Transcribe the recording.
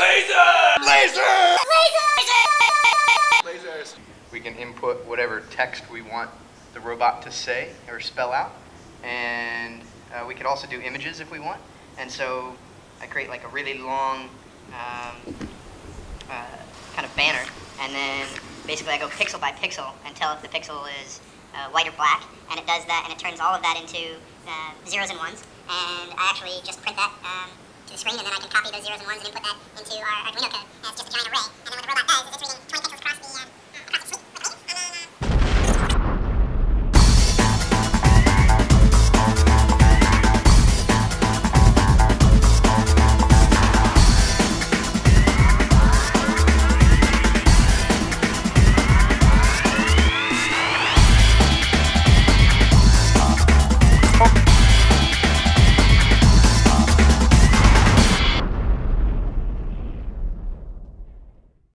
Laser! Laser! Laser! Lasers! We can input whatever text we want the robot to say or spell out. And uh, we could also do images if we want. And so I create like a really long um, uh, kind of banner. And then basically I go pixel by pixel and tell if the pixel is uh, white or black. And it does that and it turns all of that into uh, zeros and ones. And I actually just print that um, screen, and then I can copy those zeros and ones and input that into our Arduino code. As just a